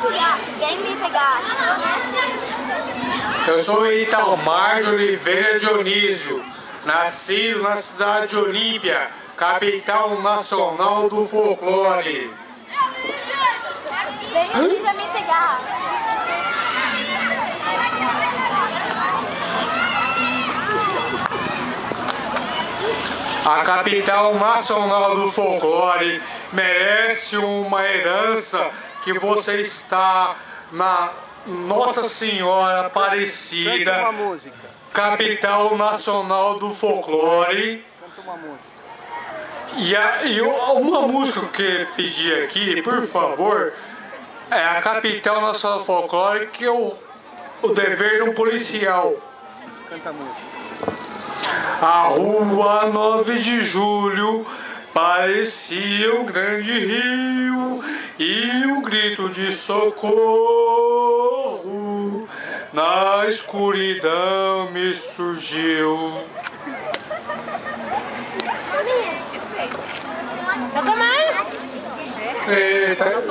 Vem me pegar. Eu sou Italmar de Oliveira Dionísio, nascido na cidade de Olímpia, capital nacional do folclore. Vem aqui pra me pegar. A capital nacional do folclore merece uma herança que você está na Nossa Senhora Aparecida, capital nacional do folclore. Canta uma música. E, a, e uma música que pedi aqui, por favor, é a capital nacional do folclore, que é o, o dever de um policial. Canta a música. A rua 9 de julho parecia um grande rio grito de socorro na escuridão me surgiu. Também. Eita.